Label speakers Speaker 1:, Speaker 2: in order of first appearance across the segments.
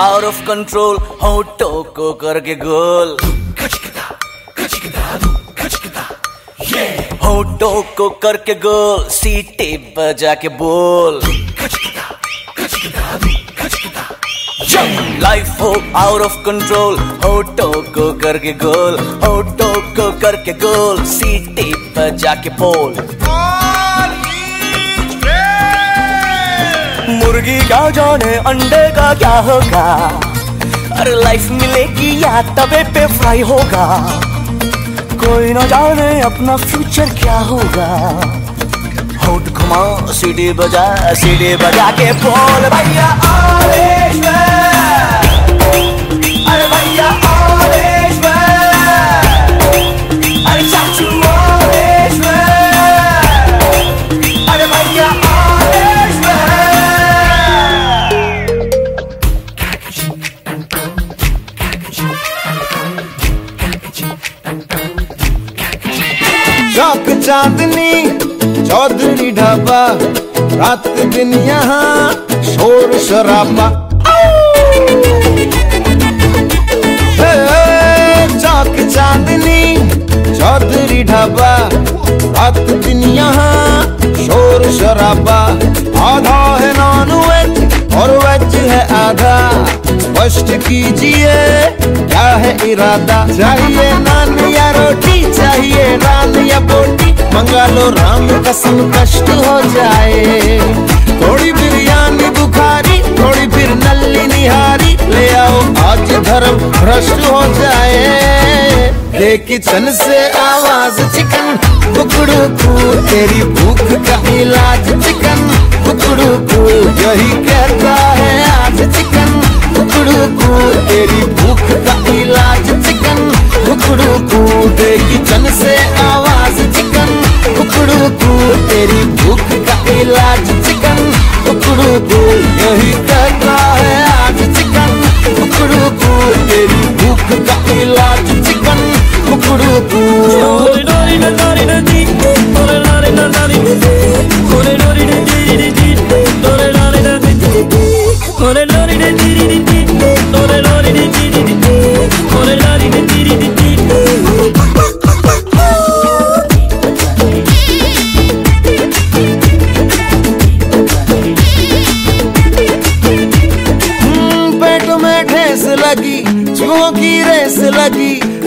Speaker 1: Out of control होटो को करके गोल। होटो को करके गोल सीटे बजा के बोल लाइफ हो आउट ऑफ़ कंट्रोल होटो को करके गोल। होटो को करके गोल सीटे बजा के बोल मुर्गी क्या जाने अंडे का क्या होगा? अरे लाइफ मिलेगी या तबे पे फ्राई होगा? कोई ना जाने अपना फ्यूचर क्या होगा? होट घुमा, सीढ़ी बजा सीढ़ी बजा के बोल, भैया अरे भैया
Speaker 2: चौक चांदनी चौधरी ढाबा रात दिन यहाँ शोर शराबा। चौक चांदनी चौधरी ढाबा रात दिन यहाँ शोर शराबा। आधा है नॉन वेज और वेज है आधा। स्पष्ट कीजिए क्या है इरादा चाहिए नान या रोटी, चाहिए नान या बोटी, मंगा लो राम कसम, कष्ट हो जाए। थोड़ी बिरयानी बुखारी, थोड़ी फिर नल्ली निहारी, ले आओ आज धर्म भ्रष्ट हो जाए। किचन से आवाज़ चिकन, बुकड़ू कू तेरी भूख का इलाज चिकन, बुकड़ू कू यही कहता है आज चिकन। कुकड़ू कू तेरी भूख का इलाज चिकन। कुकड़ू तू किचन से आवाज़ चिकन। कुकड़ू कू तेरी भूख का इलाज चिकन। कुकड़ू कू यही कहता है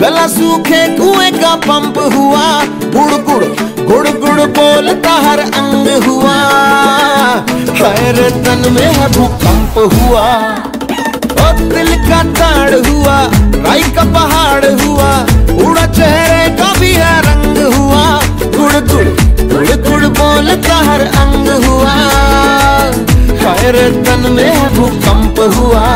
Speaker 2: गला सूखे कुएँ का पंप हुआ। गुड़ गुड़ गुड़ गुड़ बोलता हर अंग हुआ। खैर तन में है भूकंप हुआ। और दिल का ताड़ हुआ, राई का पहाड़ हुआ। उड़ा चेहरे का भी है रंग हुआ। गुड़ गुड़ गुड़ गुड़ बोलता हर अंग हुआ। खैर तन में भूकंप हुआ।